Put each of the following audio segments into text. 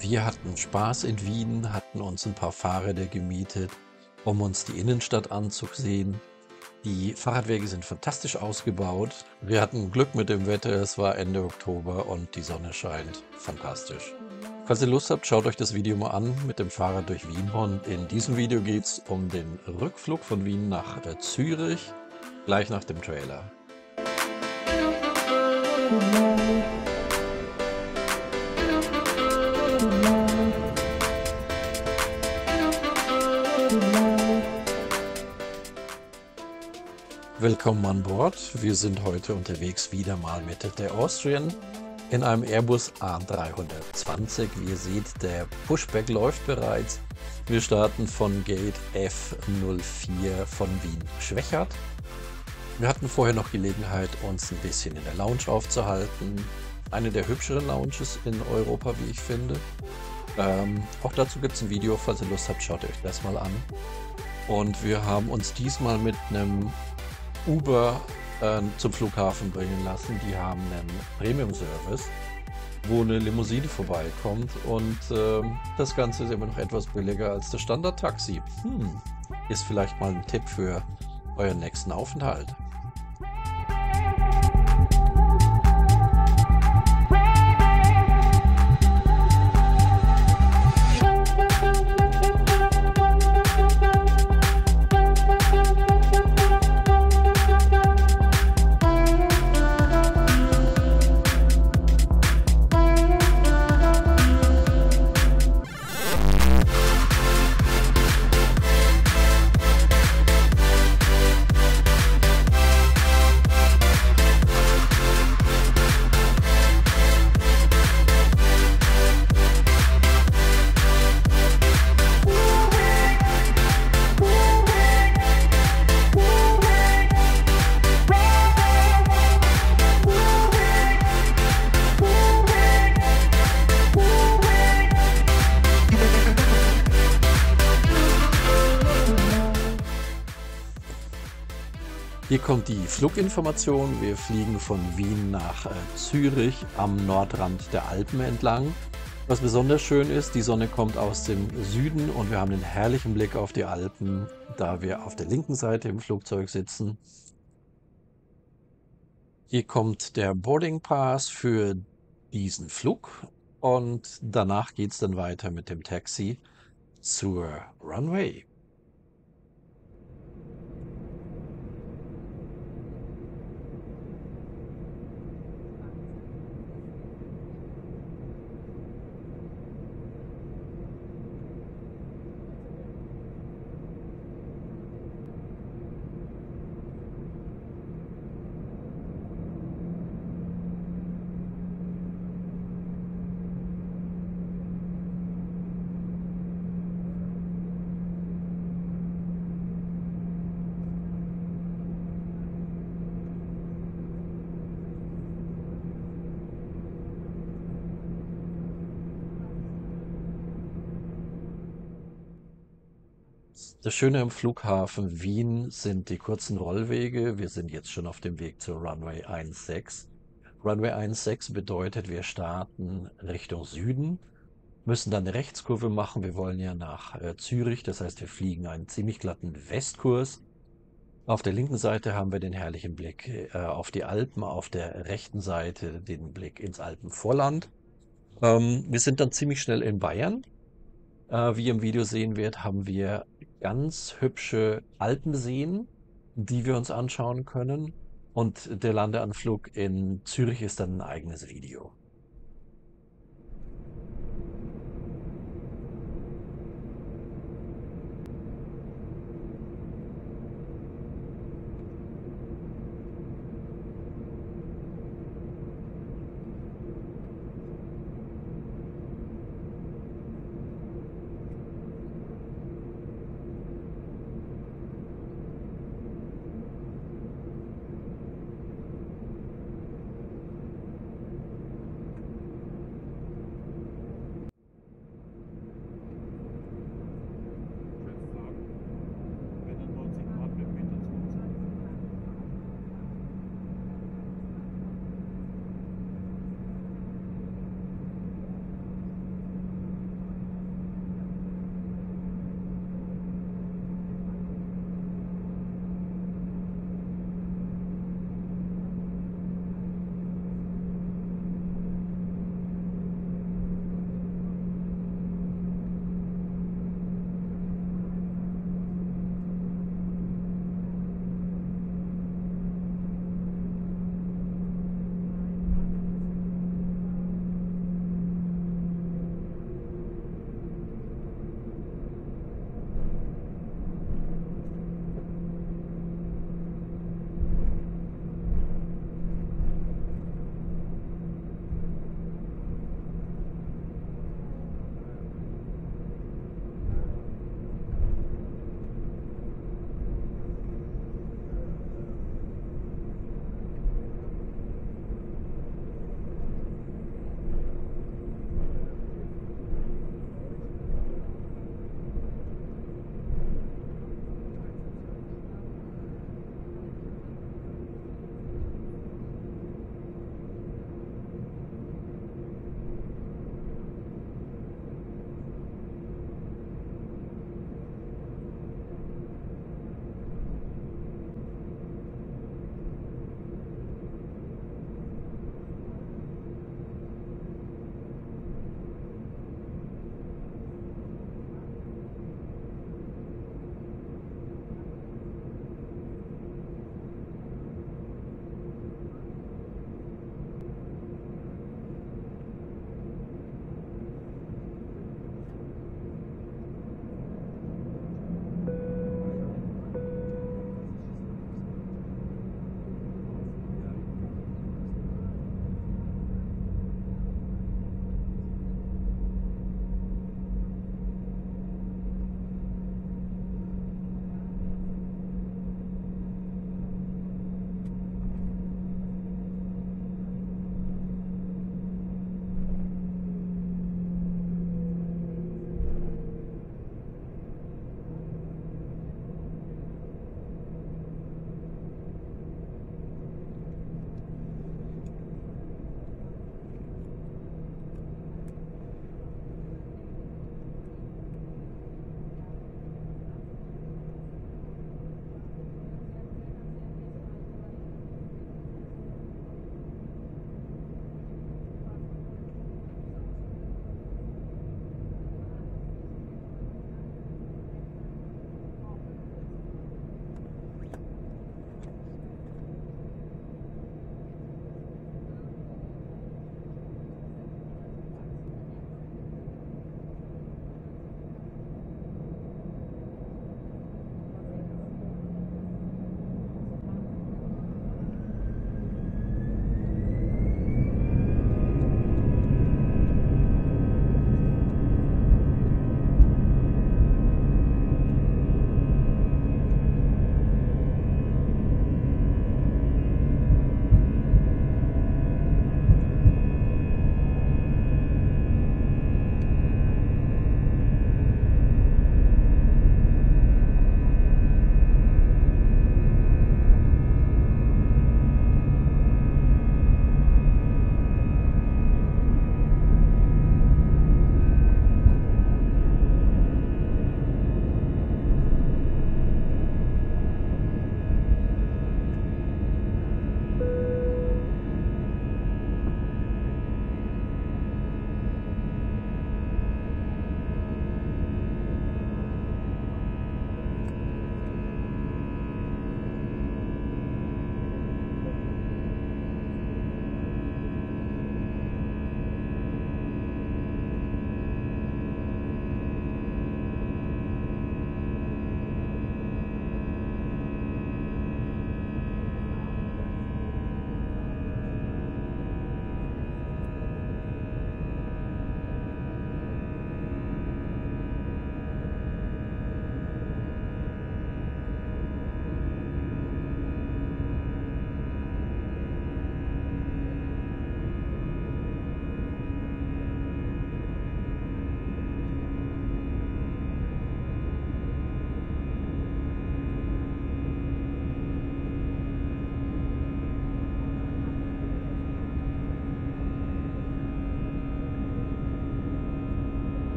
Wir hatten Spaß in Wien, hatten uns ein paar Fahrräder gemietet, um uns die Innenstadt anzusehen. Die Fahrradwege sind fantastisch ausgebaut. Wir hatten Glück mit dem Wetter, es war Ende Oktober und die Sonne scheint. Fantastisch. Falls ihr Lust habt, schaut euch das Video mal an mit dem Fahrrad durch Wien. Und in diesem Video geht es um den Rückflug von Wien nach äh, Zürich, gleich nach dem Trailer. Willkommen an Bord. Wir sind heute unterwegs wieder mal mit der Austrian in einem Airbus A320. Wie ihr seht, der Pushback läuft bereits. Wir starten von Gate F04 von Wien-Schwechat. Wir hatten vorher noch Gelegenheit, uns ein bisschen in der Lounge aufzuhalten. Eine der hübscheren Lounges in Europa, wie ich finde. Ähm, auch dazu gibt es ein Video, falls ihr Lust habt, schaut euch das mal an. Und wir haben uns diesmal mit einem Uber äh, zum Flughafen bringen lassen. Die haben einen Premium-Service, wo eine Limousine vorbeikommt und äh, das Ganze ist immer noch etwas billiger als das Standard-Taxi. Hm, ist vielleicht mal ein Tipp für euren nächsten Aufenthalt. Kommt die Fluginformation. Wir fliegen von Wien nach äh, Zürich am Nordrand der Alpen entlang. Was besonders schön ist, die Sonne kommt aus dem Süden und wir haben einen herrlichen Blick auf die Alpen, da wir auf der linken Seite im Flugzeug sitzen. Hier kommt der Boarding Pass für diesen Flug und danach geht es dann weiter mit dem Taxi zur Runway. Das Schöne am Flughafen Wien sind die kurzen Rollwege. Wir sind jetzt schon auf dem Weg zur Runway 16. Runway 16 bedeutet, wir starten Richtung Süden, müssen dann eine Rechtskurve machen. Wir wollen ja nach äh, Zürich, das heißt, wir fliegen einen ziemlich glatten Westkurs. Auf der linken Seite haben wir den herrlichen Blick äh, auf die Alpen, auf der rechten Seite den Blick ins Alpenvorland. Ähm, wir sind dann ziemlich schnell in Bayern. Äh, wie ihr im Video sehen werdet, haben wir ganz hübsche Alpenseen, die wir uns anschauen können. Und der Landeanflug in Zürich ist dann ein eigenes Video.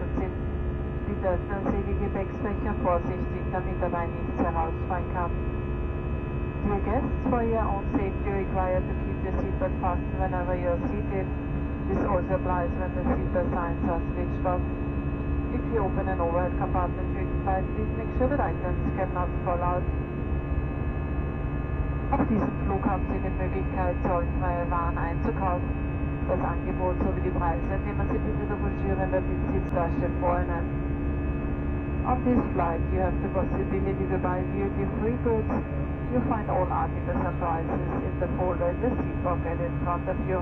Ausgeschaltet sind. Die Gepäcksfächer vorsichtig, damit dabei nichts herausfallen kann. Dear guests, for your own safety required to keep your seatbelt fastened whenever you are seated. This also applies when the seatbelt signs are switched off. If you open an overhead compartment during flight, please make sure that items cannot fall out. Auf diesem Flug haben Sie die Möglichkeit, zollfreie Waren einzukaufen. Das Angebot sowie die Preise nehmen Sie bitte der Broschüre in der Besitztasche vorne. On this flight, you have the possibility to buy duty-free goods. You'll find all articles and prices in the folder in the seat pocket in front of you.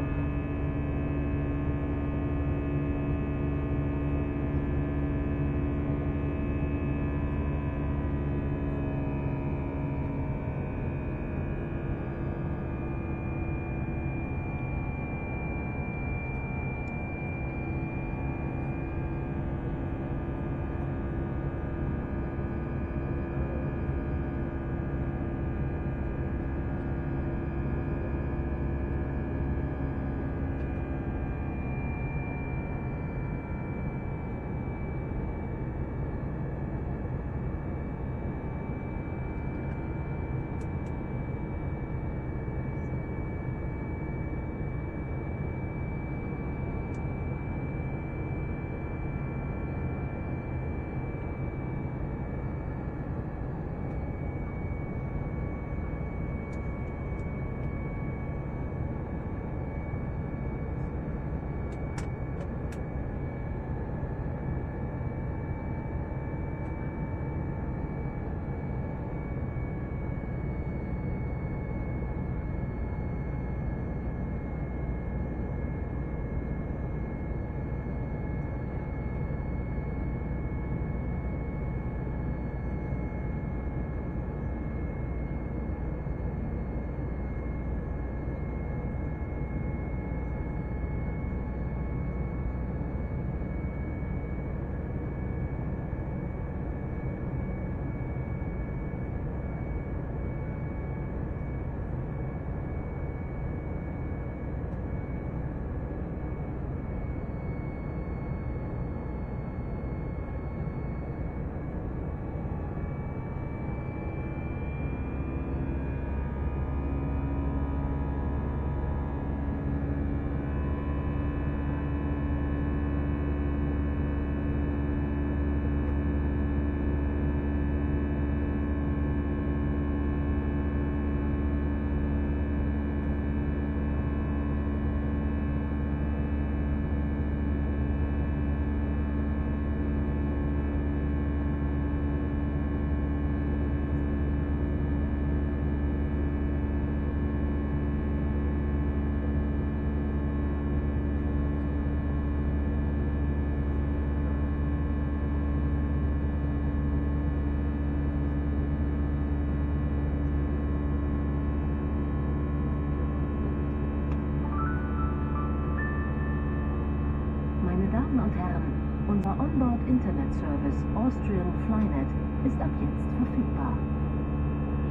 Service Austrian Flynet ist ab jetzt verfügbar.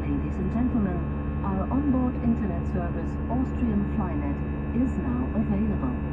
Ladies and gentlemen, our onboard Internet Service Austrian Flynet is now available.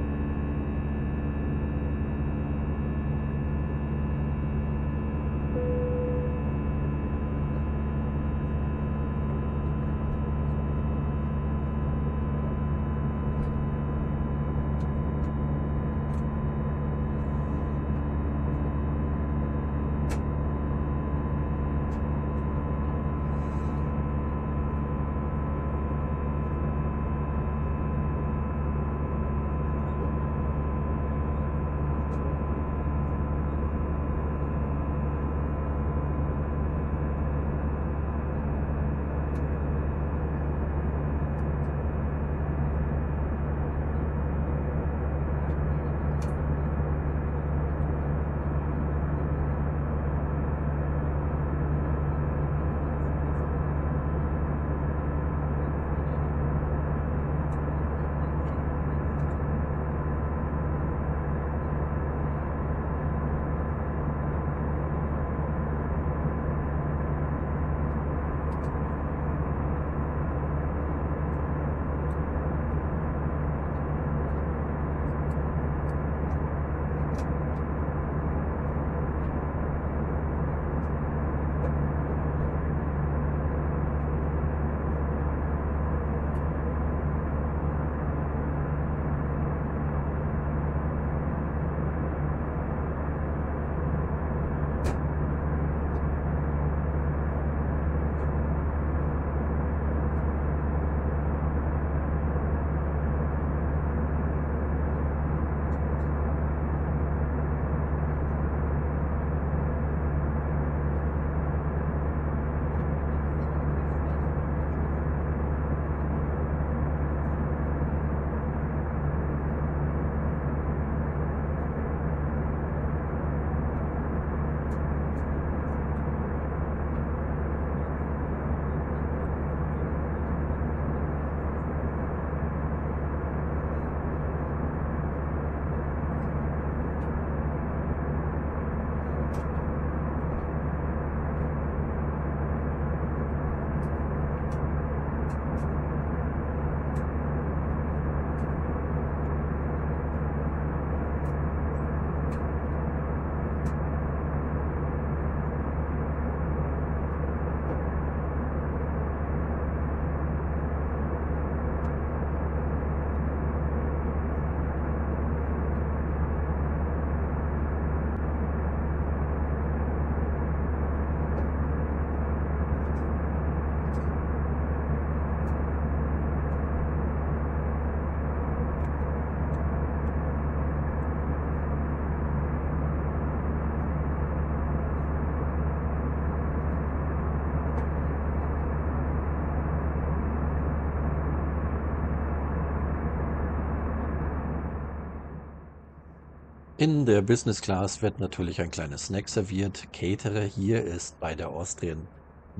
In der Business Class wird natürlich ein kleiner Snack serviert. Caterer hier ist bei der Austrian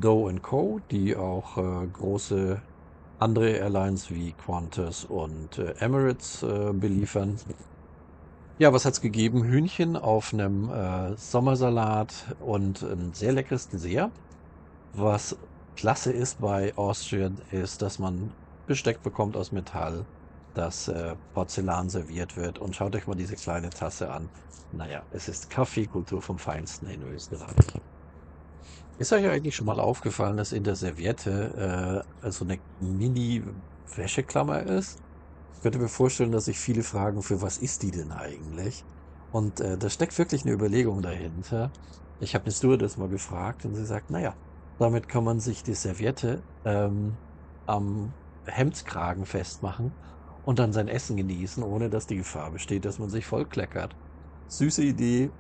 Go Co., die auch äh, große andere Airlines wie Qantas und äh, Emirates äh, beliefern. Ja, was hat's gegeben? Hühnchen auf einem äh, Sommersalat und ein sehr leckeres Dessert. Was klasse ist bei Austrian, ist, dass man Besteck bekommt aus Metall, das äh, Porzellan serviert wird. Und schaut euch mal diese kleine Tasse an. Naja, es ist Kaffeekultur vom Feinsten in Österreich. Ist euch eigentlich schon mal aufgefallen, dass in der Serviette äh, so eine Mini-Wäscheklammer ist? Ich könnte mir vorstellen, dass sich viele fragen, für was ist die denn eigentlich? Und äh, da steckt wirklich eine Überlegung dahinter. Ich habe eine Stewardess mal gefragt und sie sagt, naja, damit kann man sich die Serviette ähm, am Hemdskragen festmachen und dann sein Essen genießen, ohne dass die Gefahr besteht, dass man sich vollkleckert. Süße Idee,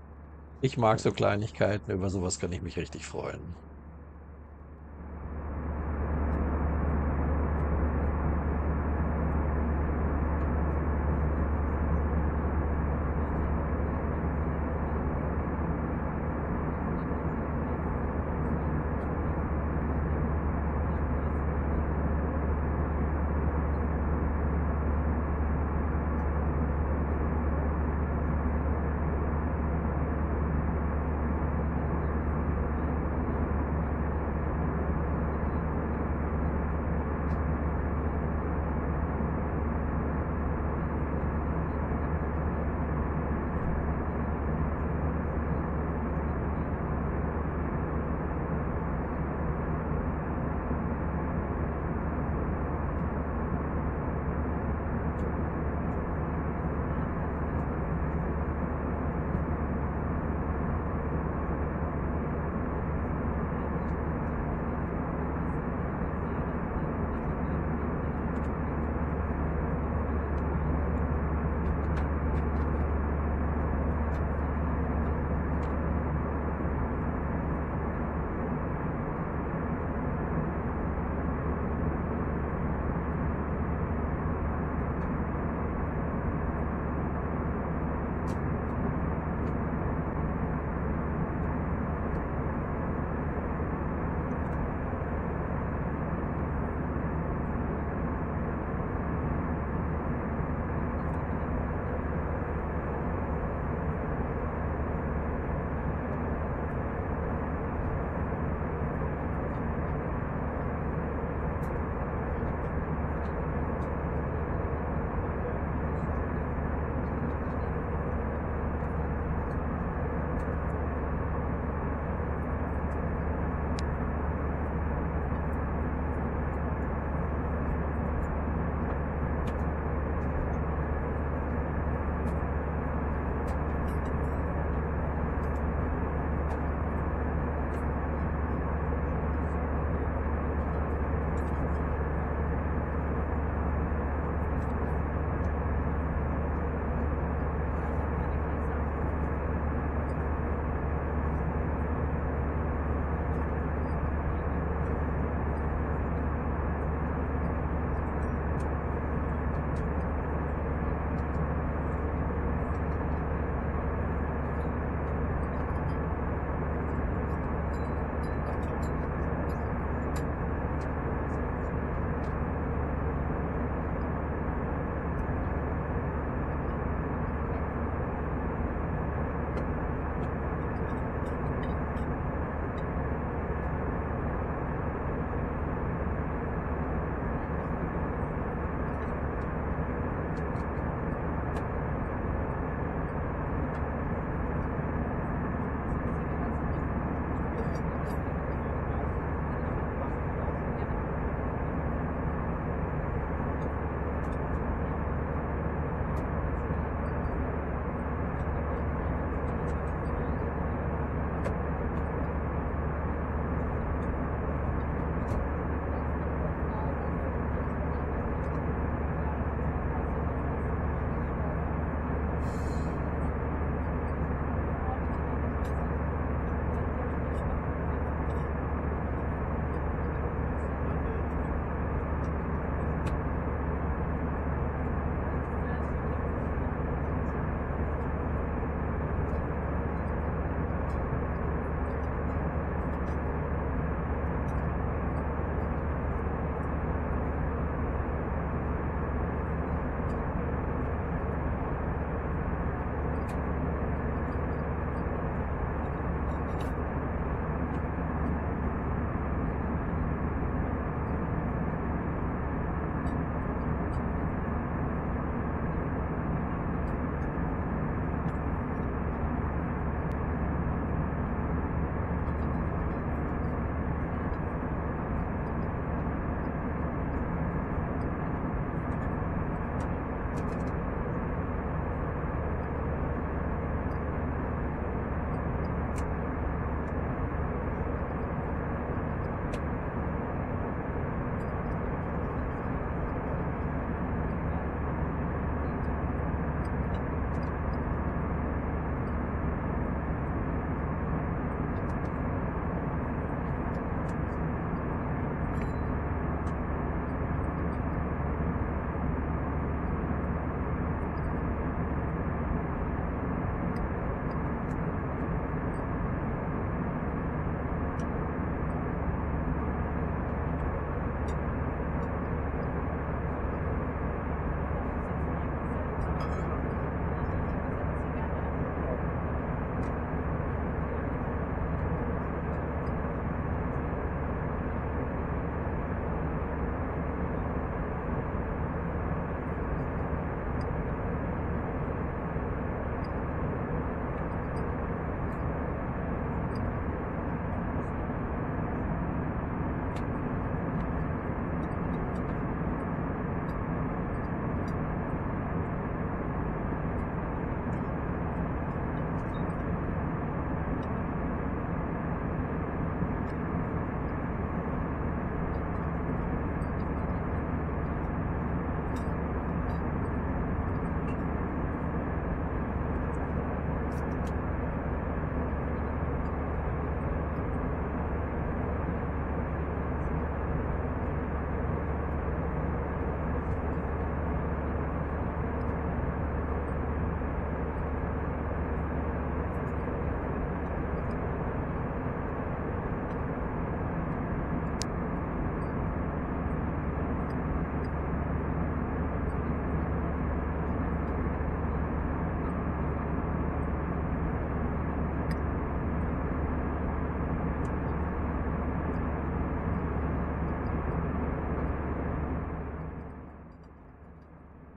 ich mag so Kleinigkeiten, über sowas kann ich mich richtig freuen.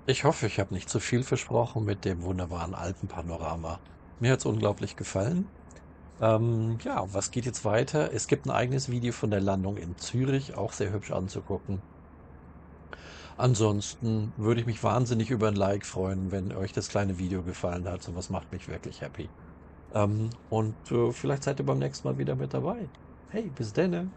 Ich hoffe, ich habe nicht zu viel versprochen mit dem wunderbaren Alpenpanorama. Mir hat es unglaublich gefallen. Ähm, ja, was geht jetzt weiter? Es gibt ein eigenes Video von der Landung in Zürich, auch sehr hübsch anzugucken. Ansonsten würde ich mich wahnsinnig über ein Like freuen, wenn euch das kleine Video gefallen hat. Sowas macht mich wirklich happy. Ähm, und äh, vielleicht seid ihr beim nächsten Mal wieder mit dabei. Hey, bis dann.